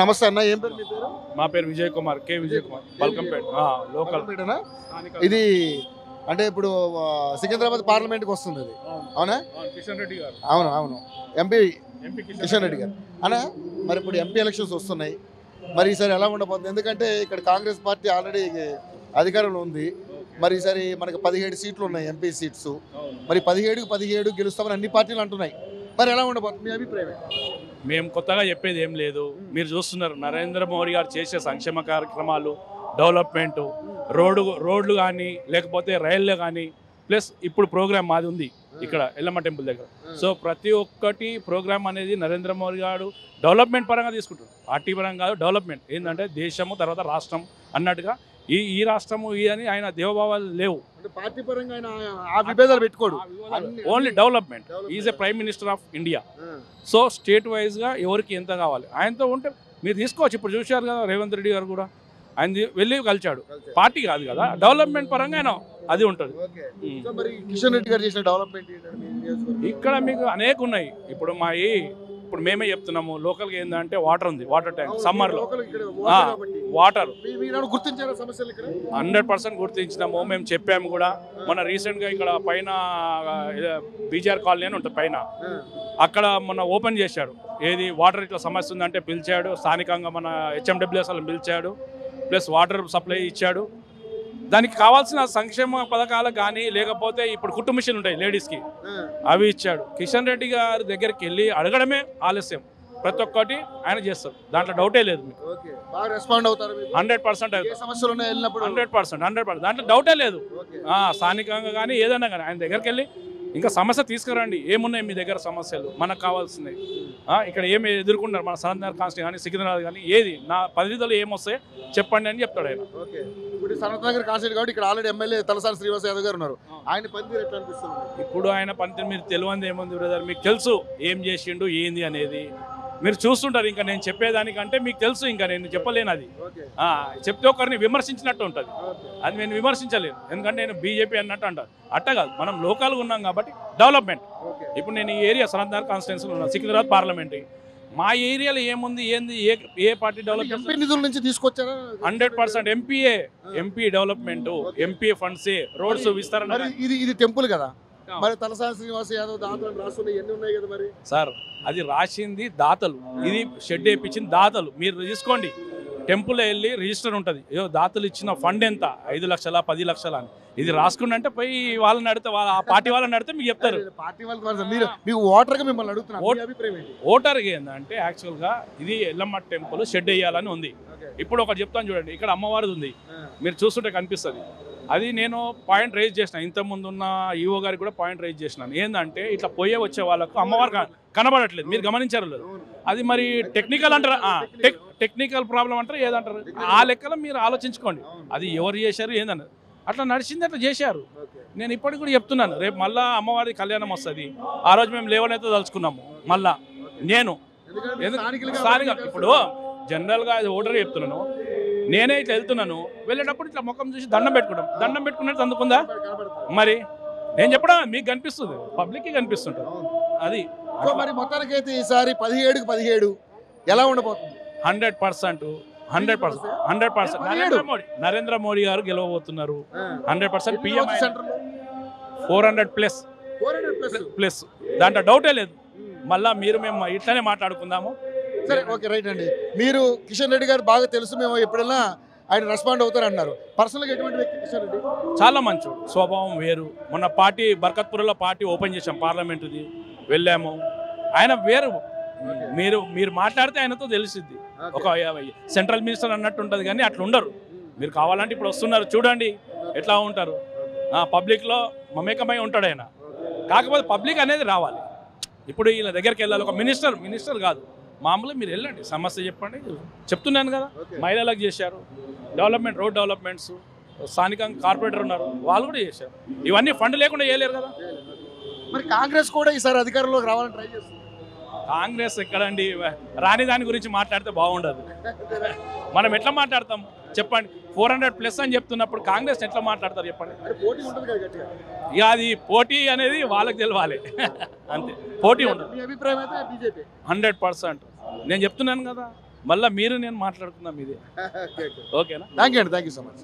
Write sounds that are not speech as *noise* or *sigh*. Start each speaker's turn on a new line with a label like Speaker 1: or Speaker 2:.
Speaker 1: నమస్తే అన్న ఏం పేరు మీ పేరు?
Speaker 2: మా పేరు విజయ్ కుమార్ కే విజయ్ కుమార్ బల్కంపేట్ ఆ, లోకల్.
Speaker 1: ఇది అంటే ఇప్పుడు సికింద్రాబాద్ పార్లమెంట్కి వస్తుంది అది.
Speaker 2: అవును. కిషన్ రెడ్డి గారు.
Speaker 1: అవును అవును. ఎంపీ
Speaker 2: ఎంపీ
Speaker 1: కిషన్ రెడ్డి గారు. అన్నా మరి ఇప్పుడు ఎంపీ ఎలక్షన్స్ వస్తున్నాయి. మరి ఈసారి ఎలా ఉండబోతుంది? ఎందుకంటే ఇక్కడ కాంగ్రెస్ పార్టీ ఆల్రెడీ అధికారంలో ఉంది. మరి ఈసారి మనకి పదిహేడు సీట్లు ఉన్నాయి ఎంపీ సీట్స్. మరి పదిహేడుకి పదిహేడు గెలుస్తామని అన్ని పార్టీలు అంటున్నాయి. మరి ఎలా ఉండబోతుంది? మీ అభిప్రాయం?
Speaker 2: మేము కొత్తగా చెప్పేది ఏం లేదు. మీరు చూస్తున్నారు నరేంద్ర మోడీ గారు చేసే సంక్షేమ కార్యక్రమాలు డెవలప్మెంట్ రోడ్డు రోడ్లు కానీ లేకపోతే రైళ్ళు కానీ ప్లస్ ఇప్పుడు ప్రోగ్రామ్ మాది ఉంది ఇక్కడ ఎల్లమ్మ టెంపుల్ దగ్గర. సో ప్రతి ఒక్కటి ప్రోగ్రామ్ అనేది నరేంద్ర మోడీ గారు డెవలప్మెంట్ పరంగా తీసుకుంటారు పార్టీ పరంగా కాదు డెవలప్మెంట్. ఏంటంటే దేశము తర్వాత రాష్ట్రం అన్నట్టుగా ఈ ఈ రాష్ట్రము ఈ అని ఆయన దేవభావాలు లేవు.
Speaker 1: పార్టీ పరంగా ఆయన ఆ విభేదాలు పెట్టుకోడు.
Speaker 2: Only development is a prime minister of India so state వైజ్గా ఎవరికి ఎంత కావాలి? ఆయనతో ఉంటే మీరు తీసుకోవచ్చు. ఇప్పుడు చూశారు కదా రేవంత్ రెడ్డి గారు కూడా. ఆయన వెళ్ళి కలిచాడు. పార్టీ కాదు కదా. డెవలప్మెంట్ పరంగా ఆయన అది ఉంటుంది.
Speaker 1: కిషన్ రెడ్డి గారు చేసిన డెవలప్మెంట్ నియోజకవర్గంలో?
Speaker 2: ఇక్కడ మీకు అనేక ఉన్నాయి ఇప్పుడు మా ఈ ఇప్పుడు మేమే చెప్తున్నాము లోకల్గా ఏంటంటే వాటర్ ఉంది వాటర్ ట్యాంక్ సమ్మర్లో.
Speaker 1: వాటర్
Speaker 2: హండ్రెడ్ పర్సెంట్ గుర్తించినాము మేము చెప్పాము కూడా. మొన్న రీసెంట్గా ఇక్కడ పైన బీజార్ కాలనీ అని ఉంటుంది పైన. అక్కడ మొన్న ఓపెన్ చేశాడు ఏది వాటర్ ఇట్లా సమస్య ఉందంటే పిలిచాడు స్థానికంగా మన హెచ్ఎండబ్ల్యూఎస్ వాళ్ళని పిలిచాడు ప్లస్ వాటర్ సప్లై ఇచ్చాడు. దానికి కావాల్సిన సంక్షేమ పథకాలు కానీ లేకపోతే ఇప్పుడు మిషన్ ఉంటాయి లేడీస్కి. అవి ఇచ్చాడు. కిషన్ రెడ్డి గారి దగ్గరికి వెళ్ళి అడగడమే ఆలస్యం. ప్రతి ఒక్కటి ఆయన చేస్తారు దాంట్లో డౌటే లేదు మీకు.
Speaker 1: రెస్పాండ్ అవుతారు?
Speaker 2: హండ్రెడ్ పర్సెంట్
Speaker 1: సమస్యలు
Speaker 2: హండ్రెడ్ పర్సెంట్ హండ్రెడ్ పర్సెంట్. దాంట్లో డౌటే లేదు. స్థానికంగా కానీ ఏదైనా కానీ ఆయన దగ్గరికి వెళ్ళి ఇంకా సమస్య తీసుకురండి. ఏమున్నాయి మీ దగ్గర సమస్యలు? మనకు కావాల్సినవి. ఇక్కడ ఏమి ఎదుర్కొన్నారు మన సరందర్ కాన్స్టి కానీ సికింద్రాబాద్ కానీ ఏది? నా పరిధిలో ఏమొస్తాయి చెప్పండి అని చెప్తాడు ఆయన.
Speaker 1: ఓకే. ఇప్పుడు సనత్ నగర్ కాన్స్టిట్యూట్ కాబట్టి ఇక్కడ ఆల్రెడీ ఎమ్మెల్యే తలసాని శ్రీనివాస్ యాదవ్ గారు ఉన్నారు. ఆయన పనితీరు ఎట్లా అనిపిస్తుంది
Speaker 2: ఇప్పుడు ఆయన పనితీరు మీరు తెలియంది ఏముంది బ్రదర్ మీకు తెలుసు ఏం చేసిండు ఏంది అనేది. మీరు చూస్తుంటారు ఇంకా నేను చెప్పేదానికంటే మీకు తెలుసు ఇంకా నేను చెప్పలేను అది. చెప్తే ఒకరిని విమర్శించినట్టు ఉంటుంది. అది నేను విమర్శించలేను. ఎందుకంటే నేను బీజేపీ అన్నట్టు అంటారు. అట్ట కాదు. మనం లోకల్గా ఉన్నాం కాబట్టి డెవలప్మెంట్. ఇప్పుడు నేను ఈ ఏరియా సరందార్ కాన్స్టిట్యున్సీలో ఉన్నాను సికింద్రాబాద్ పార్లమెంట్. మా ఏరియాలో ఏముంది? ఏంది? ఏ ఏ పార్టీ డెవలప్
Speaker 1: ఎంపీ నిధుల నుంచి తీసుకొచ్చారా?
Speaker 2: Hundred percent MPA MP development MP funds roads విస్తరణ.
Speaker 1: ఇది ఇది టెంపుల్ కదా. మరి తలసాని శ్రీనివాస్ యాదవ్ దాంట్లో రాసుకున్న ఎన్ని ఉన్నాయి కదా మరి?
Speaker 2: సార్ అది రాసింది దాతలు. ఇది షెడ్ వేయించింది దాతలు. మీరు తీసుకోండి. టెంపుల్ వెళ్ళి రిజిస్టర్ ఉంటుంది. ఏదో దాతలు ఇచ్చిన ఫండ్ ఎంత? ఐదు లక్షల పది లక్షల అని. ఇది రాసుకుంటే అంటే పోయి వాళ్ళని అడితే వాళ్ళ ఆ పార్టీ వాళ్ళని అడితే మీకు చెప్తారు.
Speaker 1: పార్టీ వాళ్ళకి మరి మీరు మీకు ఓటర్గా మిమ్మల్ని
Speaker 2: ఏంటంటే యాక్చువల్గా ఇది ఎల్లమ్మ టెంపుల్ షెడ్ వేయాలని ఉంది. ఇప్పుడు ఒకటి చెప్తాను చూడండి. ఇక్కడ అమ్మవారిది ఉంది. మీరు చూస్తుంటే కనిపిస్తుంది. అది నేను పాయింట్ రైజ్ చేసిన. ఇంతకుముందు ఉన్న ఈఓ గారికి కూడా పాయింట్ రైజ్ చేసినాను. ఏంటంటే ఇట్లా పోయే వచ్చే వాళ్ళకు అమ్మవారు కనబడట్లేదు. మీరు గమనించారు లేదు. అది మరి టెక్నికల్ అంటారా? టెక్నికల్ ప్రాబ్లం అంటారు? ఏదంటారు? ఆ లెక్కలో మీరు ఆలోచించుకోండి. అది ఎవరు చేశారు ఏందన్నది. అట్లా నడిచింది అట్లా చేశారు. నేను ఇప్పటికి కూడా చెప్తున్నాను. రేపు మళ్ళా అమ్మవారి కళ్యాణం వస్తుంది. ఆ రోజు మేము లేవనైతే తలుచుకున్నాము. మళ్ళా నేను. స్థానిక ఇప్పుడు జనరల్గా ఓటర్ చెప్తున్నాను. నేనే ఇట్లా వెళ్తున్నాను. వెళ్ళేటప్పుడు ఇట్లా ముఖం చూసి దండం పెట్టుకుంటాం దండం పెట్టుకున్నట్టు అందుకుందా. మరి నేను చెప్పడం మీకు కనిపిస్తుంది. పబ్లిక్కి కనిపిస్తుంటుంది. అది.
Speaker 1: మరి మొత్తానికి అయితే ఈసారి పదిహేడుకి పదిహేడు ఎలా ఉండబోతుంది?
Speaker 2: Hundred percent hundred percent hundred percent. Narendra Modi Narendra Modi గారు గెలవబోతున్నారు. Hundred percent PM four hundred plus.
Speaker 1: Plus.
Speaker 2: దాంట్లో డౌటే లేదు. మళ్ళా మీరు మేము ఇట్లానే మాట్లాడుకుందాము.
Speaker 1: సరే ఓకే రైట్ అండి. మీరు కిషన్ రెడ్డి గారు బాగా తెలుసు మేము ఎప్పుడైనా ఆయన రెస్పాండ్ అవుతారు అన్నారు పర్సనల్గా ఎటువంటి వ్యక్తి కిషన్ రెడ్డి?
Speaker 2: చాలా మంచోడు స్వభావం వేరు. మొన్న పార్టీ బర్కత్పురలో పార్టీ ఓపెన్ చేశాం పార్లమెంటుది. వెళ్ళాము. ఆయన వేరు. మీరు మీరు మాట్లాడితే ఆయనతో తెలిసిద్ది. ఒక సెంట్రల్ మినిస్టర్ అన్నట్టు ఉంటుంది కానీ అట్లా ఉండరు. మీరు కావాలంటే ఇప్పుడు వస్తున్నారు చూడండి ఎట్లా ఉంటారు. పబ్లిక్లో మమేకమై ఉంటాడు ఆయన. కాకపోతే పబ్లిక్ అనేది రావాలి. ఇప్పుడు వీళ్ళ దగ్గరికి వెళ్ళాలి. ఒక మినిస్టర్ మినిస్టర్ కాదు. మామూలుగా మీరు వెళ్ళండి. సమస్య చెప్పండి. చెప్తున్నాను కదా. మహిళలకు చేశారు. డెవలప్మెంట్ రోడ్ డెవలప్మెంట్స్ స్థానికంగా కార్పొరేటర్ ఉన్నారు. వాళ్ళు కూడా చేశారు. ఇవన్నీ ఫండ్ లేకుండా చేయలేరు కదా.
Speaker 1: మరి కాంగ్రెస్ కూడా ఈసారి అధికారంలోకి రావాలని ట్రై చేస్తుంది.
Speaker 2: కాంగ్రెస్ ఎక్కడండి? రాని దాని గురించి మాట్లాడితే బాగుండదు. మనం ఎట్లా మాట్లాడతాం? చెప్పండి. ఫోర్ హండ్రెడ్ ప్లస్ అని చెప్తున్నప్పుడు కాంగ్రెస్ ఎట్లా మాట్లాడతారు చెప్పండి. ఇక అది పోటీ అనేది వాళ్ళకి తెలవాలి. అంతే. పోటీ ఉండదు.
Speaker 1: మీ అభిప్రాయం అయితే బీజేపీ.
Speaker 2: Hundred percent. నేను చెప్తున్నాను కదా మళ్ళీ మీరు నేను మాట్లాడుకుందాం ఇది. *laughs* ఓకేనా?
Speaker 1: థ్యాంక్ యూ అండి థ్యాంక్ యూ సో మచ్